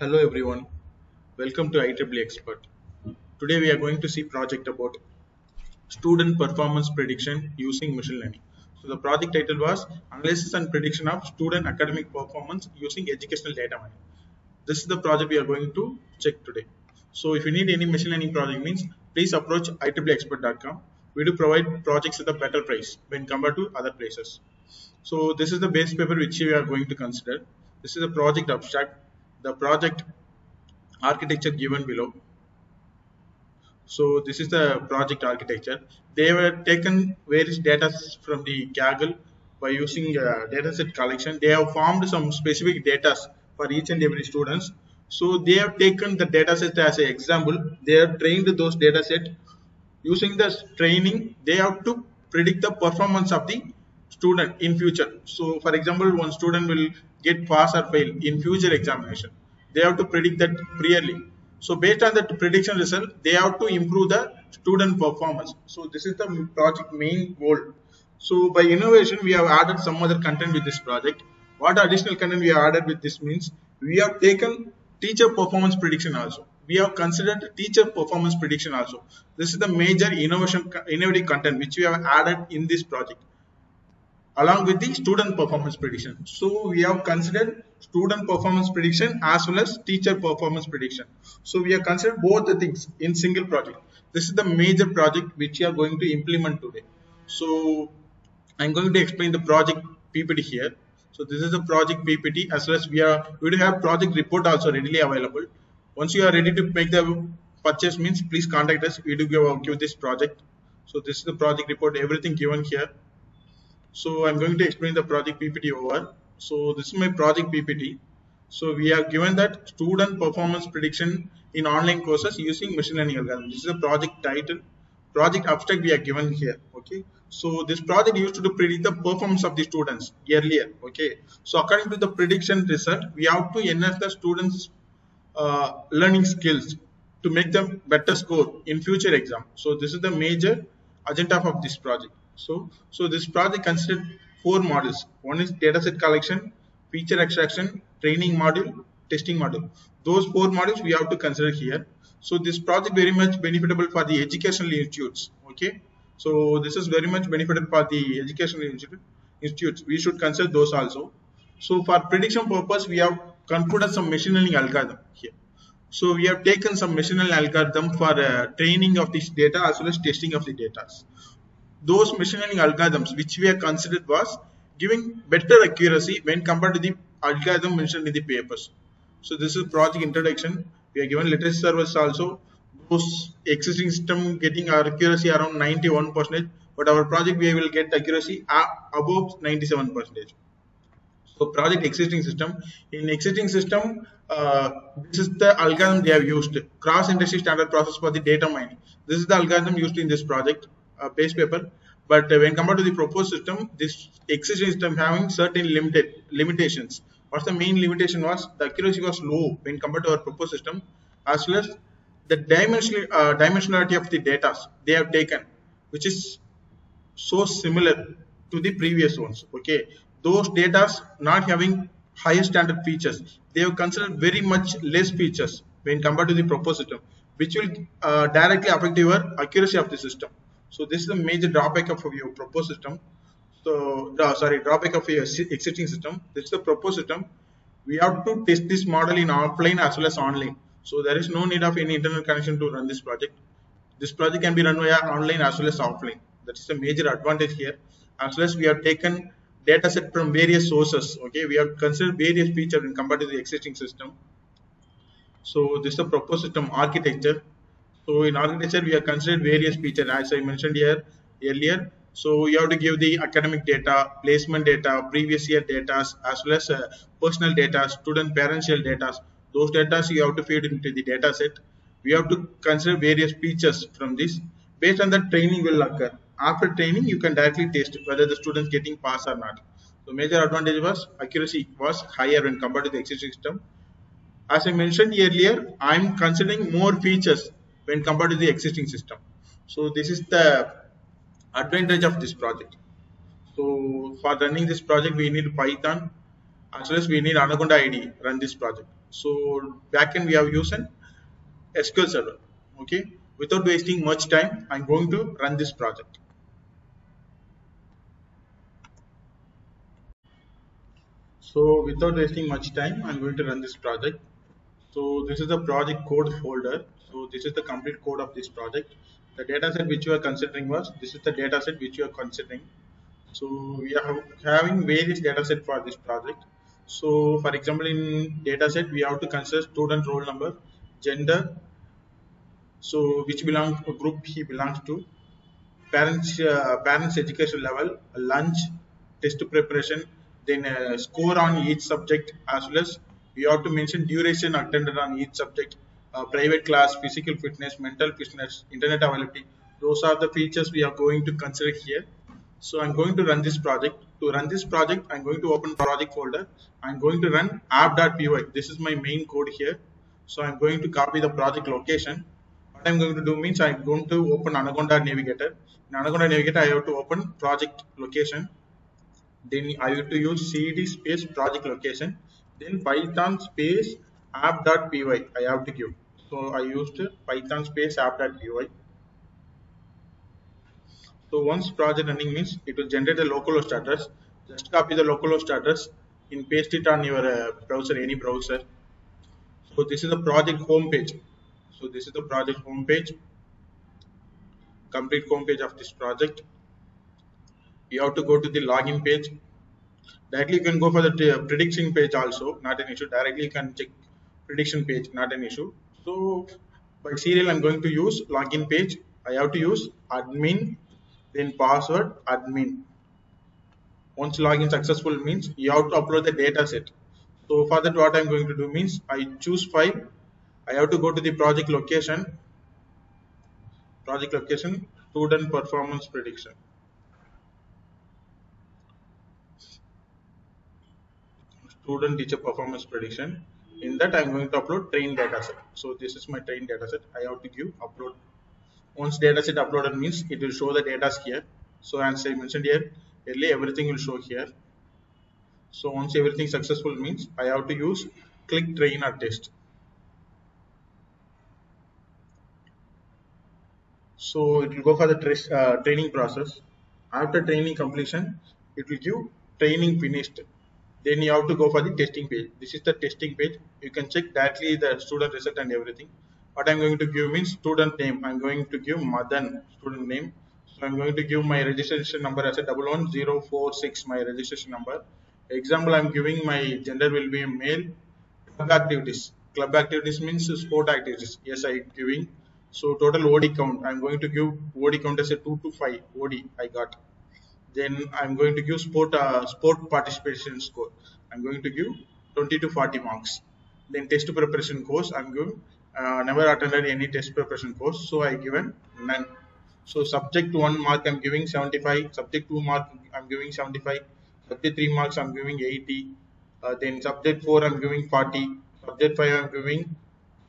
Hello everyone, welcome to IEEE Xpert. Today we are going to see project about student performance prediction using machine learning. So the project title was analysis and prediction of student academic performance using educational data mining. This is the project we are going to check today. So if you need any machine learning project means please approach IEEEexpert.com. We do provide projects at a better price when compared to other places. So this is the base paper which we are going to consider. This is a project abstract. The project architecture given below. So this is the project architecture. They were taken various data from the Kaggle by using uh, dataset collection. They have formed some specific data for each and every students. So they have taken the dataset as an example. They have trained those dataset using the training. They have to predict the performance of the student in future. So for example, one student will get pass or fail in future examination. They have to predict that priorly. So based on that prediction result, they have to improve the student performance. So this is the project main goal. So by innovation, we have added some other content with this project. What additional content we have added with this means we have taken teacher performance prediction also. We have considered teacher performance prediction also. This is the major innovation innovative content which we have added in this project along with the student performance prediction. So we have considered student performance prediction as well as teacher performance prediction. So we have considered both the things in single project. This is the major project which we are going to implement today. So I'm going to explain the project PPT here. So this is the project PPT as well as we are we do have project report also readily available. Once you are ready to make the purchase means please contact us. We do give, give this project. So this is the project report, everything given here so I'm going to explain the project PPT over. So this is my project PPT. So we have given that student performance prediction in online courses using machine learning algorithm. This is a project title. Project abstract we are given here. Okay. So this project used to predict the performance of the students earlier. Okay. So according to the prediction result, we have to enhance the students' uh, learning skills to make them better score in future exam. So this is the major agenda of this project. So, so this project considered four models. One is dataset collection, feature extraction, training module, testing module. Those four modules we have to consider here. So this project very much benefitable for the educational institutes. Okay. So this is very much beneficial for the educational institutes. We should consider those also. So for prediction purpose, we have concluded some machine learning algorithm here. So we have taken some machine learning algorithm for uh, training of this data as well as testing of the data those machine learning algorithms which we have considered was giving better accuracy when compared to the algorithm mentioned in the papers. So this is project introduction. We are given literature survey also. Those existing system getting accuracy around 91 percent, but our project we will get accuracy above 97 percent. So project existing system. In existing system, uh, this is the algorithm they have used. Cross industry standard process for the data mining. This is the algorithm used in this project uh, base paper. But uh, when compared to the proposed system this existing system having certain limited limitations. What's the main limitation was the accuracy was low when compared to our proposed system as well as the uh, dimensionality of the data they have taken which is so similar to the previous ones okay? Those data not having higher standard features they have considered very much less features when compared to the proposed system which will uh, directly affect your accuracy of the system so this is the major drawback of your proposed system. So uh, sorry, drawback of your existing system. This is the proposed system. We have to test this model in offline as well as online. So there is no need of any internet connection to run this project. This project can be run via online as well as offline. That is the major advantage here. As well as we have taken data set from various sources. Okay, we have considered various features in compared to the existing system. So this is the proposed system architecture. So in architecture, we have considered various features as I mentioned here earlier. So you have to give the academic data, placement data, previous year data, as well as uh, personal data, student parental data. Those data you have to feed into the data set. We have to consider various features from this. Based on that, training will occur. After training, you can directly test whether the students getting pass or not. So major advantage was accuracy was higher when compared to the existing system. As I mentioned earlier, I am considering more features when compared to the existing system. So this is the advantage of this project. So for running this project, we need Python as well as we need Anaconda IDE run this project. So backend we have used an SQL Server. Okay. Without wasting much time, I'm going to run this project. So without wasting much time, I'm going to run this project. So this is the project code folder. So this is the complete code of this project. The dataset which you are considering was, this is the dataset which you are considering. So we are having various dataset for this project. So for example, in dataset, we have to consider student roll number, gender, so which belongs group he belongs to, parents uh, parents education level, lunch, test preparation, then uh, score on each subject as well as we have to mention duration attended on each subject, uh, private class, physical fitness, mental fitness, internet availability. Those are the features we are going to consider here. So I'm going to run this project. To run this project, I'm going to open project folder. I'm going to run app.py. This is my main code here. So I'm going to copy the project location. What I'm going to do means I'm going to open Anaconda Navigator. In Anaconda Navigator, I have to open project location. Then I have to use cd space project location. Then Python space app.py I have to give. So I used Python space app.py. So once project running means it will generate a localhost address. Just copy the localhost address and paste it on your uh, browser, any browser. So this is the project home page. So this is the project home page. Complete home page of this project. You have to go to the login page. Directly you can go for the prediction page also, not an issue. Directly you can check prediction page, not an issue. So by serial I'm going to use login page. I have to use admin then password admin once login successful means you have to upload the data set so for that what i'm going to do means i choose file i have to go to the project location project location student performance prediction student teacher performance prediction. In that i'm going to upload train dataset so this is my train dataset i have to give upload. Once dataset uploaded means it will show the data here. So as i mentioned here earlier everything will show here. So once everything successful means i have to use click train or test. So it will go for the uh, training process. After training completion it will give training finished then you have to go for the testing page this is the testing page you can check directly the student result and everything what I'm going to give means student name. I'm going to give Madan student name. So I'm going to give my registration number as a double one zero four six my registration number. Example I'm giving my gender will be male. Club activities. Club activities means sport activities. Yes, I'm giving. So total OD count. I'm going to give OD count as a two to five OD I got. Then I'm going to give sport uh, sport participation score. I'm going to give 20 to 40 marks. Then test preparation course I'm giving uh, never attended any test preparation course so i given none so subject 1 mark i'm giving 75 subject 2 mark i'm giving 75 subject 3 marks i'm giving 80 uh, then subject 4 i'm giving 40 subject 5 i'm giving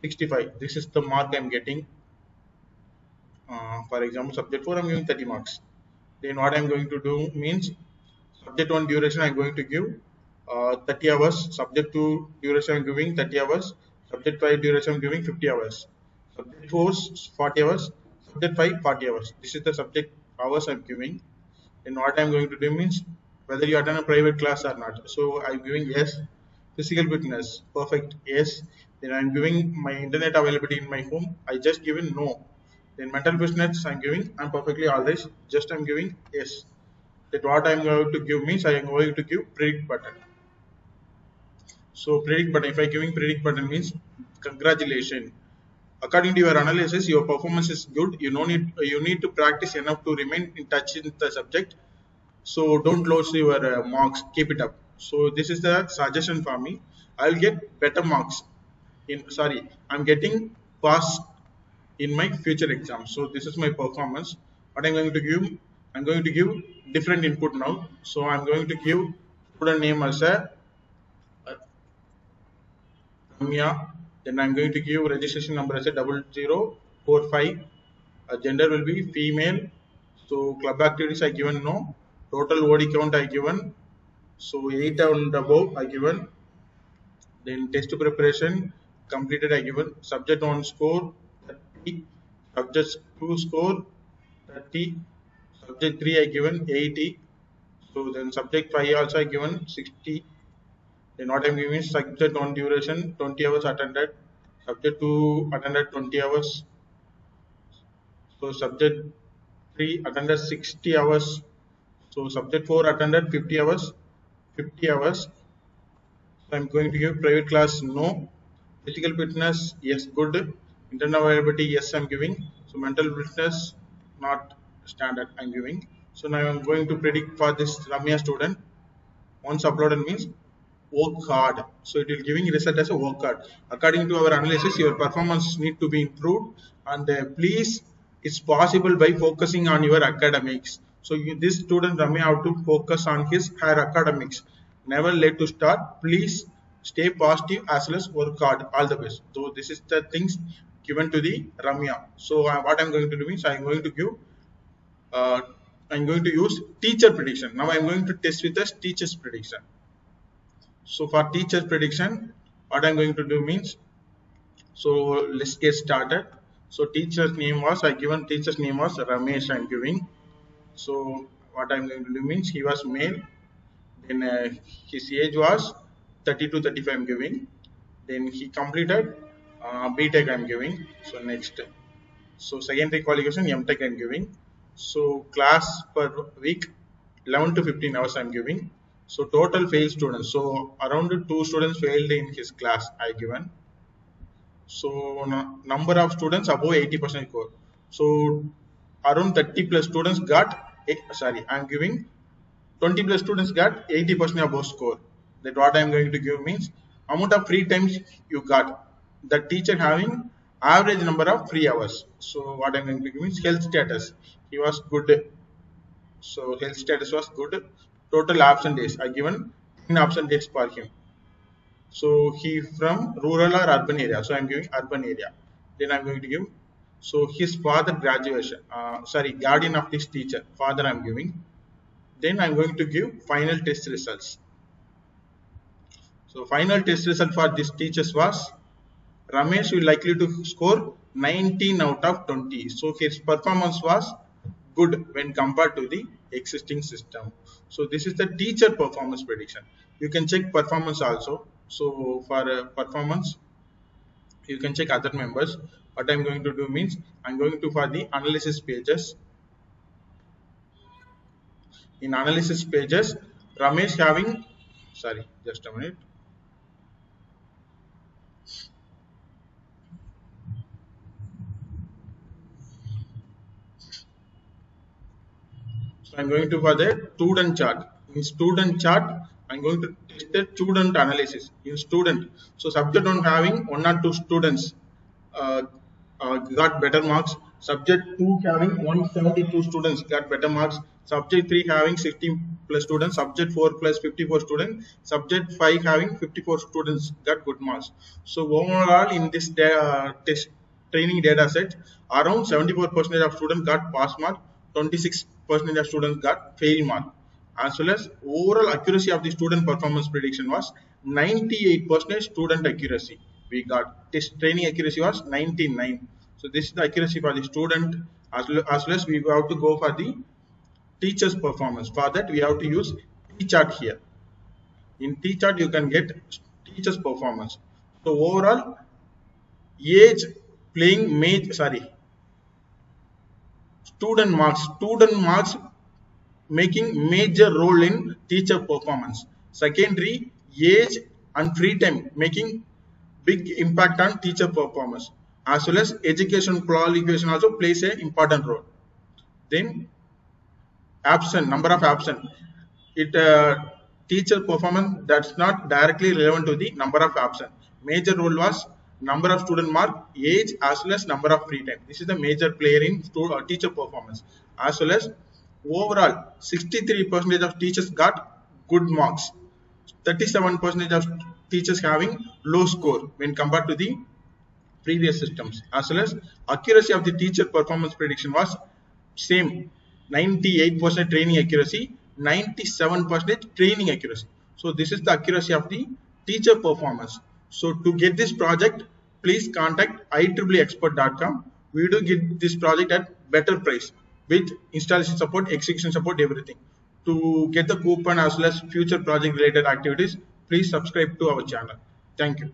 65 this is the mark i'm getting uh, for example subject 4 i'm giving 30 marks then what i'm going to do means subject 1 duration i'm going to give uh, 30 hours subject 2 duration i'm giving 30 hours subject 5 duration I'm giving 50 hours subject 4 40 hours subject 5 40 hours. This is the subject hours i'm giving. And what i'm going to do means whether you attend a private class or not. So i'm giving yes physical fitness perfect yes then i'm giving my internet availability in my home. I just given no then mental business, i'm giving i'm perfectly alright just i'm giving yes that what i'm going to give means i am going to give predict button so predict button, if I'm giving predict button means congratulations. According to your analysis, your performance is good. You know need you need to practice enough to remain in touch with the subject. So don't lose your uh, marks. Keep it up. So this is the suggestion for me. I'll get better marks. In sorry, I'm getting pass in my future exams. So this is my performance. What I'm going to give, I'm going to give different input now. So I'm going to give student name as a Ramya. Then I'm going to give registration number as a double zero four five. Uh, gender will be female. So club activities I given no. Total OD count I given. So eight and above I given. then test preparation completed I given subject on score 30 subject 2 score 30 subject 3 I given 80 so then subject 5 also I given 60 then what I'm giving is subject on duration 20 hours attended. Subject 2 attended 20 hours. So subject 3 attended 60 hours. So subject 4 attended 50 hours 50 hours. So i'm going to give private class no. Physical fitness yes good internal viability yes i'm giving so mental fitness not standard i'm giving so now i'm going to predict for this ramya student once uploaded means work hard so it will giving result as a work hard according to our analysis your performance need to be improved and uh, please it's possible by focusing on your academics so you, this student Rami have to focus on his higher academics. Never late to start. Please stay positive as well as work hard. All the best. So this is the things given to the Ramya. So uh, what I'm going to do is I'm going to give uh, I'm going to use teacher prediction. Now I'm going to test with the teacher's prediction. So for teacher's prediction, what I'm going to do means, so let's get started. So teacher's name was, I given teacher's name was Ramesh I'm giving. So what I'm going to do means he was male. Then uh, his age was 30 to 35 I'm giving. Then he completed uh, BTech I'm giving. So next. So secondary qualification MTech I'm giving. So class per week 11 to 15 hours I'm giving. So total failed students. So around two students failed in his class I given. So number of students above 80% score. So around 30 plus students got sorry i'm giving 20 plus students got 80 percent above score that what i'm going to give means amount of free times you got the teacher having average number of free hours. So what i'm going to give means health status. He was good. So health status was good. Total absent days. I given in absent days for him. So he from rural or urban area. So i'm giving urban area. Then i'm going to give so his father graduation, uh, sorry, guardian of this teacher, father I'm giving. Then I'm going to give final test results. So final test result for this teachers was Ramesh will likely to score 19 out of 20. So his performance was good when compared to the existing system. So this is the teacher performance prediction. You can check performance also. So for uh, performance, you can check other members what I'm going to do means I'm going to for the analysis pages in analysis pages Ramesh having sorry just a minute so I'm going to for the student chart in student chart I'm going to test the student analysis in student so subject on having one or two students uh, uh, got better marks. Subject 2 having 172 students got better marks. Subject 3 having 60 plus students. Subject 4 plus 54 students. Subject 5 having 54 students got good marks. So overall in this uh, test training data set, around 74% of students got pass mark, 26% of students got fail mark. As well as overall accuracy of the student performance prediction was 98% student accuracy we got. This training accuracy was 99. So this is the accuracy for the student as, as well as we have to go for the teacher's performance. For that we have to use T-chart here. In T-chart you can get teacher's performance. So overall age playing major sorry student marks. Student marks making major role in teacher performance. Secondary age and free time making big impact on teacher performance. As well as education qualification also plays an important role. Then absent number of absent. It uh, teacher performance that's not directly relevant to the number of absent. Major role was number of student mark age as well as number of free time. This is the major player in uh, teacher performance. As well as overall 63% of teachers got good marks. 37% of teachers having low score when compared to the previous systems. As well as accuracy of the teacher performance prediction was same. 98% training accuracy 97% training accuracy. So this is the accuracy of the teacher performance. So to get this project, please contact ieexpert.com. We do get this project at better price with installation support, execution support, everything. To get the coupon as well as future project related activities, please subscribe to our channel. Thank you.